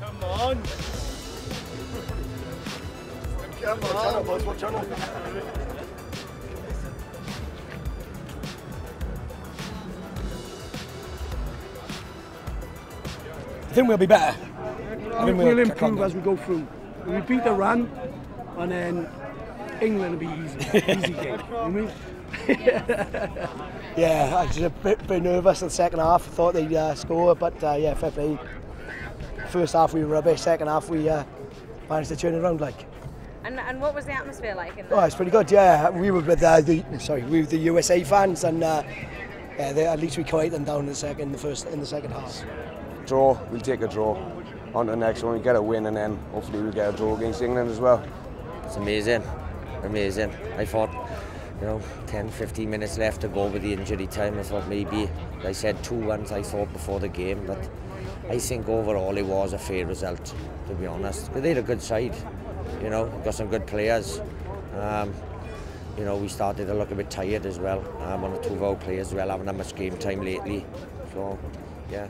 Come on. Come on. Channel, boys, what channel? I think we'll be better. I think we'll, we'll improve as we go through. We beat Iran, and then England will be easy, easy game. You know I mean? Yeah, I was a bit, bit nervous in the second half. I thought they'd uh, score, but uh, yeah, fair play. First half we were rubbish. Second half we uh, managed to turn it around. Like, And, and what was the atmosphere like? In the, oh, it's pretty good. Yeah, we were with uh, the sorry, we were the USA fans, and uh, yeah, they, at least we quieted them down in the second, in the first, in the second half. Draw, we'll take a draw. On to the next one, we get a win, and then hopefully we get a draw against England as well. It's amazing, amazing. I thought, you know, 10, 15 minutes left to go with the injury time. I thought maybe, I said two ones I thought before the game, but I think overall it was a fair result, to be honest. Because they had a good side, you know, got some good players. Um, you know, we started to look a bit tired as well. Um, one or two our players as well haven't had much game time lately. So, yeah.